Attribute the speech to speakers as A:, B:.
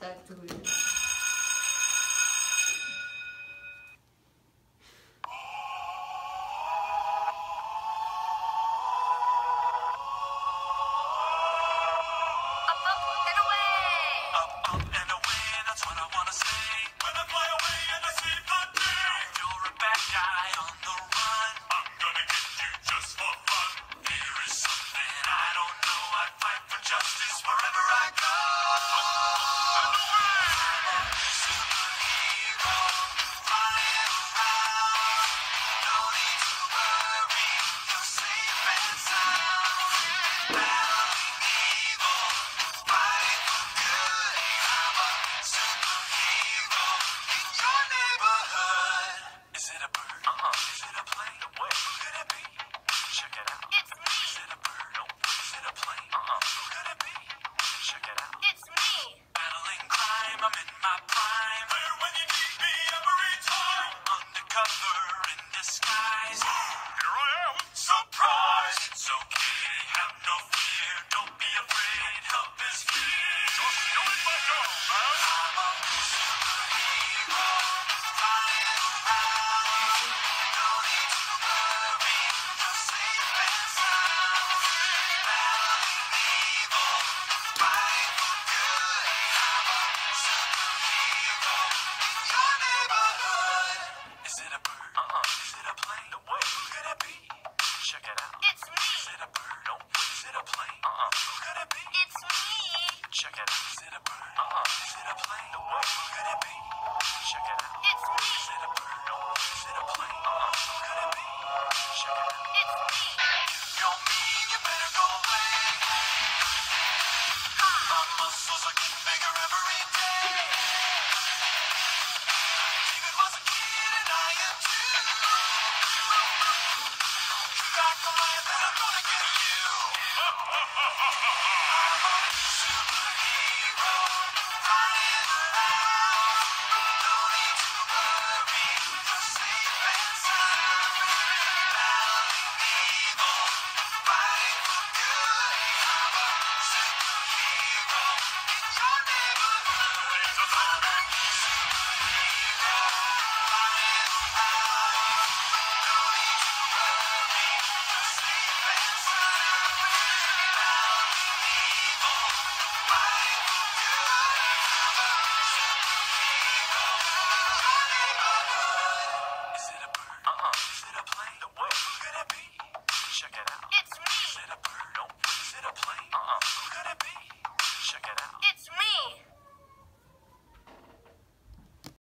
A: tak to away!
B: Up, up and away, that's what I wanna say. When I fly away. I'm in my prime. Where when you need me every time. Undercover. in the world could be? Check it out. It's me.